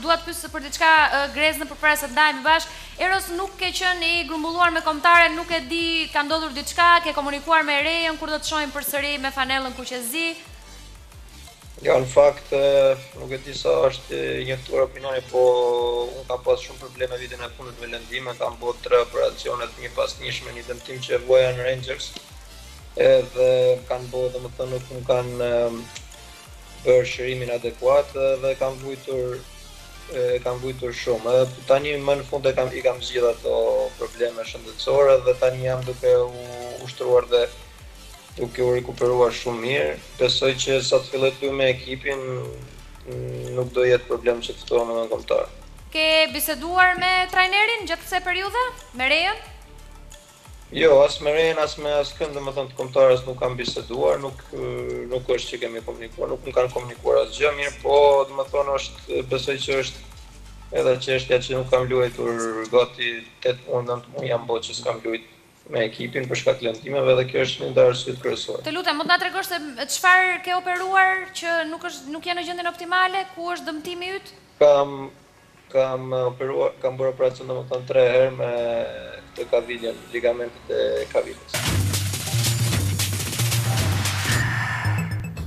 Dua të pyes për diçka Grezda, përpara se të ndajmë bashkë. Eros, nuk ke qenë i grumbulluar me kombëtare, nuk e di, ka ndodhur diçka, ke komunikuar me Rejën kur do të të shohim përsëri me fanellën kuqezi? Jo, në fakt nuk e di sa është i njoftuar opinioni, po un kam pas shumë probleme vitin e fundit me lëndime, kam bo tre operacione të njëpasnjëshme, një dëmtim që e vuaja në Rangers. Edhe kanë bo, domethënë nuk kanë bërë shërimin adekuat dhe kam vujtur kam vujtur shumë. Edhe tani më në fund e kam i kam zgjidhur ato probleme shëndetësore dhe tani jam duke u ushtruar dhe duke u rikuperuar shumë mirë. Besoj që sa të filloj të luaj me ekipin nuk do jetë problem që të ftohem edhe në kombëtare. Ke biseduar me trajnerin gjatë kësaj periudhe? Me Rejën? Jo, as me Rejën, as me askënd domethënë të kombëtares nuk kam biseduar, nuk nuk është që kemi komunikuar, nuk më kanë komunikuar asgjë, mirëpo domethënë është besoj që është edhe çështja që nuk kam luajtur gati 8 muaj, 9 muaj jam bo që s'kam luajt me ekipin për shkak të lëndimeve dhe kjo është një ndër arsyet kryesore. Të lutem, mund të na tregosh se çfarë ke operuar që nuk është nuk je në gjendjen optimale, ku është dëmtimi yt? Kam Kam operuar, kam bërë operacion domethënë 3 herë me këtë kaviljen, ligamentet e kaviljes.